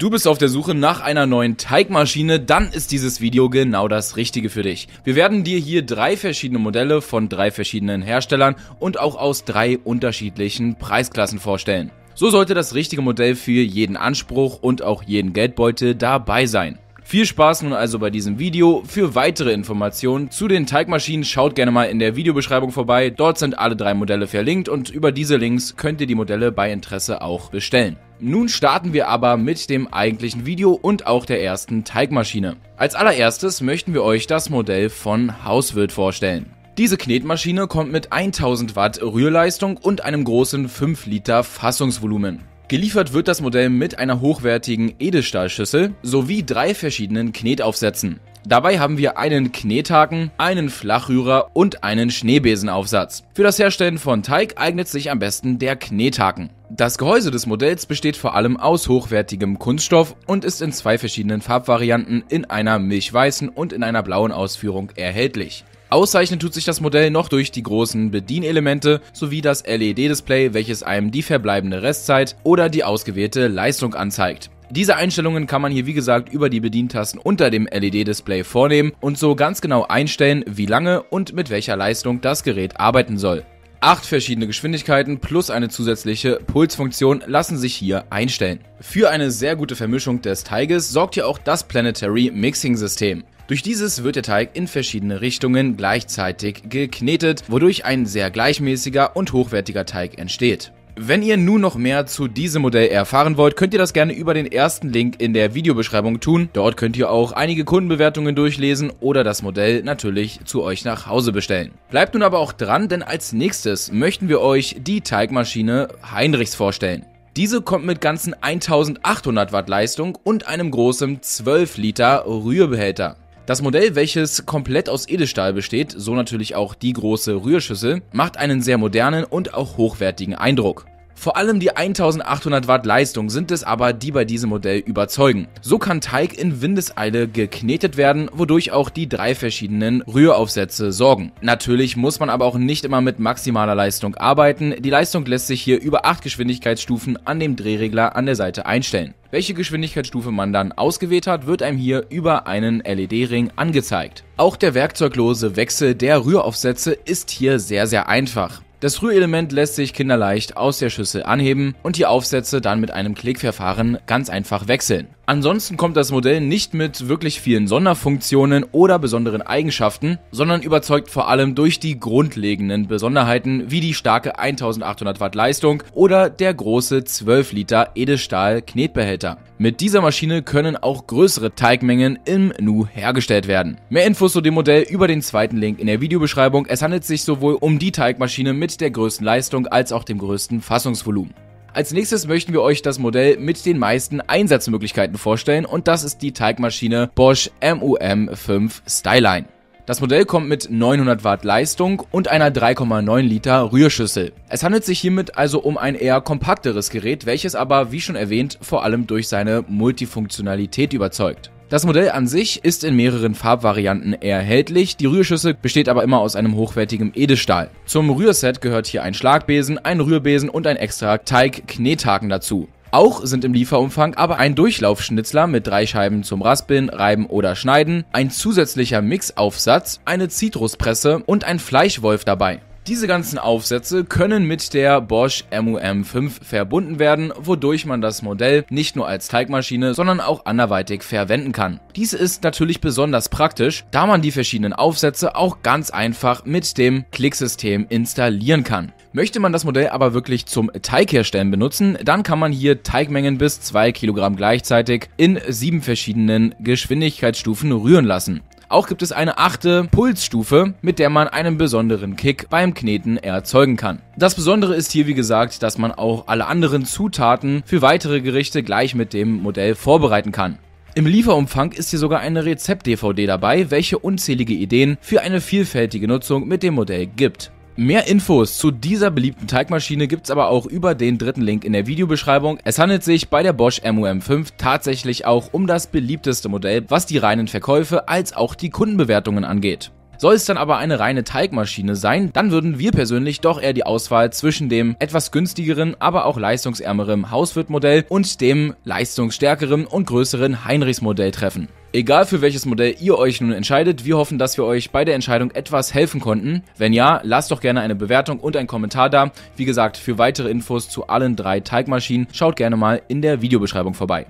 Du bist auf der Suche nach einer neuen Teigmaschine, dann ist dieses Video genau das Richtige für dich. Wir werden dir hier drei verschiedene Modelle von drei verschiedenen Herstellern und auch aus drei unterschiedlichen Preisklassen vorstellen. So sollte das richtige Modell für jeden Anspruch und auch jeden Geldbeutel dabei sein. Viel Spaß nun also bei diesem Video. Für weitere Informationen zu den Teigmaschinen schaut gerne mal in der Videobeschreibung vorbei. Dort sind alle drei Modelle verlinkt und über diese Links könnt ihr die Modelle bei Interesse auch bestellen. Nun starten wir aber mit dem eigentlichen Video und auch der ersten Teigmaschine. Als allererstes möchten wir euch das Modell von Hauswirt vorstellen. Diese Knetmaschine kommt mit 1000 Watt Rührleistung und einem großen 5 Liter Fassungsvolumen. Geliefert wird das Modell mit einer hochwertigen Edelstahlschüssel sowie drei verschiedenen Knetaufsätzen. Dabei haben wir einen Knethaken, einen Flachrührer und einen Schneebesenaufsatz. Für das Herstellen von Teig eignet sich am besten der Knethaken. Das Gehäuse des Modells besteht vor allem aus hochwertigem Kunststoff und ist in zwei verschiedenen Farbvarianten in einer milchweißen und in einer blauen Ausführung erhältlich. Auszeichnen tut sich das Modell noch durch die großen Bedienelemente sowie das LED-Display, welches einem die verbleibende Restzeit oder die ausgewählte Leistung anzeigt. Diese Einstellungen kann man hier wie gesagt über die Bedientasten unter dem LED-Display vornehmen und so ganz genau einstellen, wie lange und mit welcher Leistung das Gerät arbeiten soll. Acht verschiedene Geschwindigkeiten plus eine zusätzliche Pulsfunktion lassen sich hier einstellen. Für eine sehr gute Vermischung des Teiges sorgt hier auch das Planetary Mixing System. Durch dieses wird der Teig in verschiedene Richtungen gleichzeitig geknetet, wodurch ein sehr gleichmäßiger und hochwertiger Teig entsteht. Wenn ihr nun noch mehr zu diesem Modell erfahren wollt, könnt ihr das gerne über den ersten Link in der Videobeschreibung tun. Dort könnt ihr auch einige Kundenbewertungen durchlesen oder das Modell natürlich zu euch nach Hause bestellen. Bleibt nun aber auch dran, denn als nächstes möchten wir euch die Teigmaschine Heinrichs vorstellen. Diese kommt mit ganzen 1800 Watt Leistung und einem großen 12 Liter Rührbehälter. Das Modell, welches komplett aus Edelstahl besteht, so natürlich auch die große Rührschüssel, macht einen sehr modernen und auch hochwertigen Eindruck. Vor allem die 1800 Watt Leistung sind es aber, die bei diesem Modell überzeugen. So kann Teig in Windeseile geknetet werden, wodurch auch die drei verschiedenen Rühraufsätze sorgen. Natürlich muss man aber auch nicht immer mit maximaler Leistung arbeiten. Die Leistung lässt sich hier über 8 Geschwindigkeitsstufen an dem Drehregler an der Seite einstellen. Welche Geschwindigkeitsstufe man dann ausgewählt hat, wird einem hier über einen LED-Ring angezeigt. Auch der werkzeuglose Wechsel der Rühraufsätze ist hier sehr sehr einfach. Das Rührelement lässt sich kinderleicht aus der Schüssel anheben und die Aufsätze dann mit einem Klickverfahren ganz einfach wechseln. Ansonsten kommt das Modell nicht mit wirklich vielen Sonderfunktionen oder besonderen Eigenschaften, sondern überzeugt vor allem durch die grundlegenden Besonderheiten wie die starke 1800 Watt Leistung oder der große 12 Liter Edelstahl Knetbehälter. Mit dieser Maschine können auch größere Teigmengen im Nu hergestellt werden. Mehr Infos zu dem Modell über den zweiten Link in der Videobeschreibung. Es handelt sich sowohl um die Teigmaschine mit der größten Leistung als auch dem größten Fassungsvolumen. Als nächstes möchten wir euch das Modell mit den meisten Einsatzmöglichkeiten vorstellen und das ist die Teigmaschine Bosch MUM5 Styline. Das Modell kommt mit 900 Watt Leistung und einer 3,9 Liter Rührschüssel. Es handelt sich hiermit also um ein eher kompakteres Gerät, welches aber, wie schon erwähnt, vor allem durch seine Multifunktionalität überzeugt. Das Modell an sich ist in mehreren Farbvarianten erhältlich, die Rührschüssel besteht aber immer aus einem hochwertigen Edelstahl. Zum Rührset gehört hier ein Schlagbesen, ein Rührbesen und ein extra Teig-Knethaken dazu. Auch sind im Lieferumfang aber ein Durchlaufschnitzler mit drei Scheiben zum Raspeln, Reiben oder Schneiden, ein zusätzlicher Mixaufsatz, eine Zitruspresse und ein Fleischwolf dabei. Diese ganzen Aufsätze können mit der Bosch MUM5 verbunden werden, wodurch man das Modell nicht nur als Teigmaschine, sondern auch anderweitig verwenden kann. Dies ist natürlich besonders praktisch, da man die verschiedenen Aufsätze auch ganz einfach mit dem Klicksystem installieren kann. Möchte man das Modell aber wirklich zum Teigherstellen benutzen, dann kann man hier Teigmengen bis 2 Kilogramm gleichzeitig in sieben verschiedenen Geschwindigkeitsstufen rühren lassen. Auch gibt es eine achte Pulsstufe, mit der man einen besonderen Kick beim Kneten erzeugen kann. Das Besondere ist hier wie gesagt, dass man auch alle anderen Zutaten für weitere Gerichte gleich mit dem Modell vorbereiten kann. Im Lieferumfang ist hier sogar eine Rezept-DVD dabei, welche unzählige Ideen für eine vielfältige Nutzung mit dem Modell gibt. Mehr Infos zu dieser beliebten Teigmaschine gibt es aber auch über den dritten Link in der Videobeschreibung. Es handelt sich bei der Bosch MUM5 tatsächlich auch um das beliebteste Modell, was die reinen Verkäufe als auch die Kundenbewertungen angeht. Soll es dann aber eine reine Teigmaschine sein, dann würden wir persönlich doch eher die Auswahl zwischen dem etwas günstigeren, aber auch leistungsärmeren Hauswirt-Modell und dem leistungsstärkeren und größeren Heinrichs-Modell treffen. Egal für welches Modell ihr euch nun entscheidet, wir hoffen, dass wir euch bei der Entscheidung etwas helfen konnten. Wenn ja, lasst doch gerne eine Bewertung und einen Kommentar da. Wie gesagt, für weitere Infos zu allen drei Teigmaschinen schaut gerne mal in der Videobeschreibung vorbei.